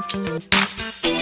Música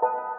you